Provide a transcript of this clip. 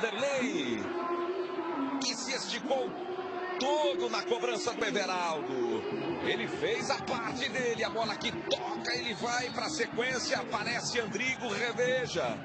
Vanderlei, que se esticou todo na cobrança do Everaldo. Ele fez a parte dele, a bola que toca, ele vai para a sequência, aparece Andrigo, reveja.